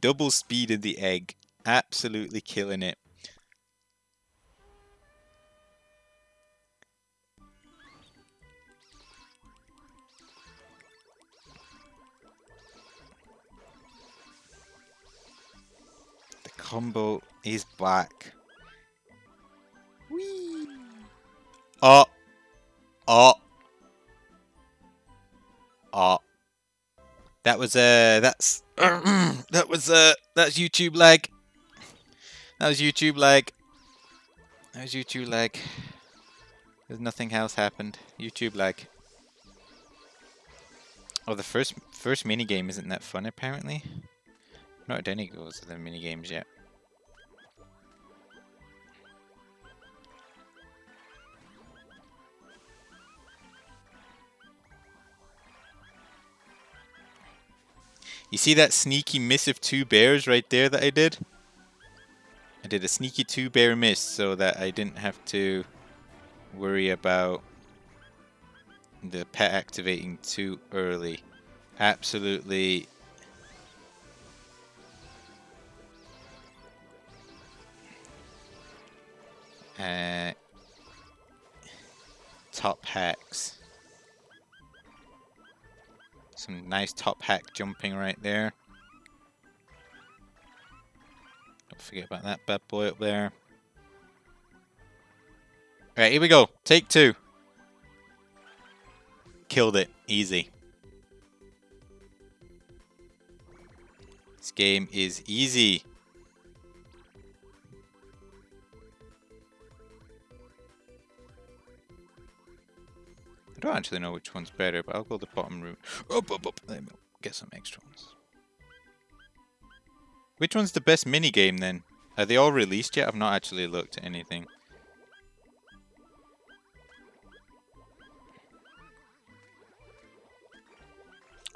Double speed of the egg. Absolutely killing it. The combo is back. Whee! Oh! Oh! Oh! That was uh that's that was uh that's YouTube lag. That was YouTube lag. That was YouTube lag. There's nothing else happened. YouTube lag. Oh, the first first mini game isn't that fun apparently. Not any goals of the mini games yet. You see that sneaky miss of two bears right there that I did? I did a sneaky two bear miss so that I didn't have to worry about the pet activating too early. Absolutely. Uh, top hacks. Some nice top hack jumping right there. Don't forget about that bad boy up there. Alright, here we go. Take two. Killed it. Easy. This game is easy. Don't actually know which one's better, but I'll go the bottom route. Up, up, up. Let me get some extra ones. Which one's the best mini game then? Are they all released yet? I've not actually looked at anything.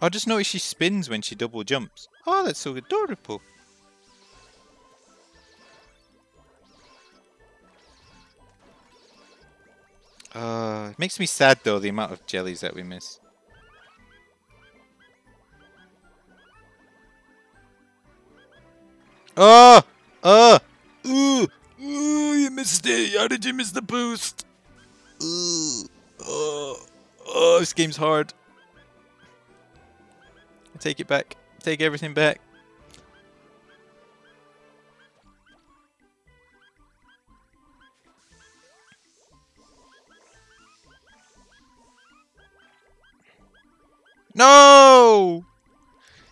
I just noticed she spins when she double jumps. Oh, that's so adorable. Uh, it makes me sad though, the amount of jellies that we miss. Oh! Oh! Ooh! Ooh, you missed it! How did you miss the boost? Ooh! Oh! Oh, this game's hard. I take it back. Take everything back. No!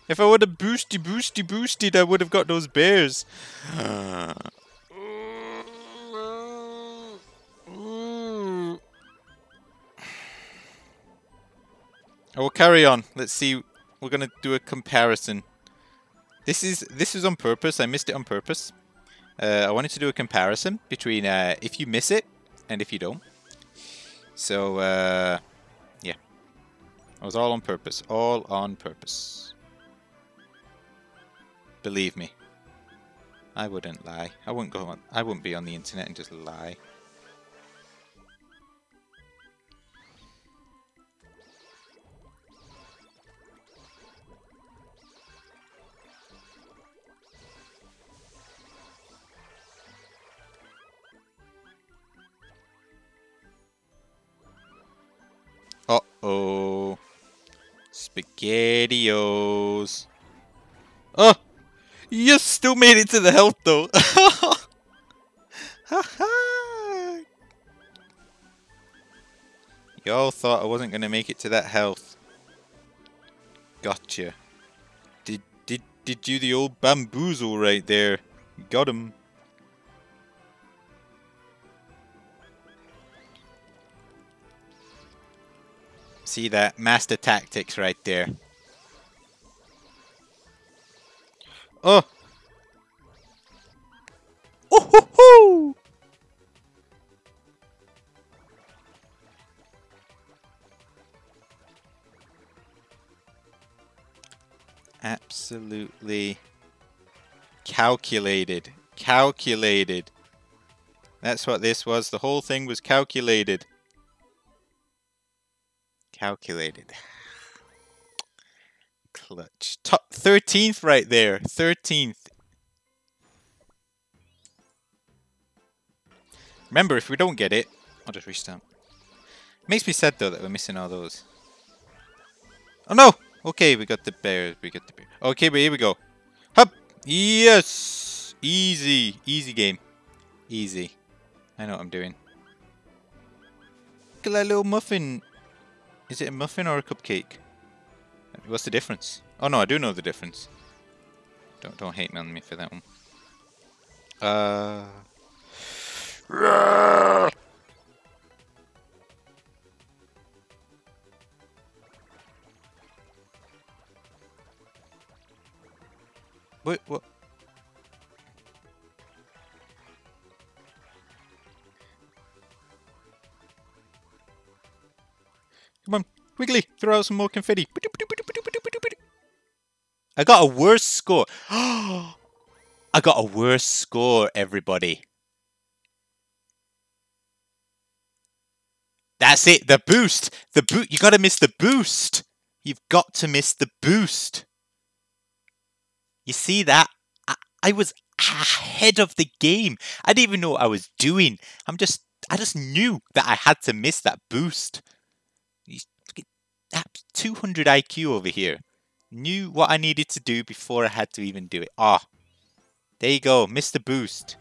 If I would have boosty, boosty, boosted, I would have got those bears. I will carry on. Let's see. We're gonna do a comparison. This is this is on purpose. I missed it on purpose. Uh, I wanted to do a comparison between uh, if you miss it and if you don't. So uh, it was all on purpose. All on purpose. Believe me. I wouldn't lie. I wouldn't go on. I wouldn't be on the internet and just lie. Uh-oh. Spaghettios. Oh! You still made it to the health though. Y'all thought I wasn't gonna make it to that health. Gotcha. Did did did you the old bamboozle right there? Got him. See that master tactics right there. Oh. Oh ho ho! Absolutely calculated. Calculated. That's what this was. The whole thing was calculated. Calculated. clutch. Top 13th right there. 13th. Remember, if we don't get it, I'll just restart. Makes me sad though that we're missing all those. Oh no! Okay, we got the bear. We got the bear. Okay, but here we go. Hup! Yes! Easy. Easy game. Easy. I know what I'm doing. Look at that little muffin. Is it a muffin or a cupcake? What's the difference? Oh no, I do know the difference. Don't don't hate me on me for that one. Uh. What? What? Wiggly, throw out some more confetti. I got a worse score. I got a worse score, everybody. That's it, the boost. The boot. You gotta miss the boost. You've got to miss the boost. You see that? I, I was ahead of the game. I didn't even know what I was doing. I'm just, I just knew that I had to miss that boost. 200 IQ over here. Knew what I needed to do before I had to even do it. Ah, there you go, Mr. Boost.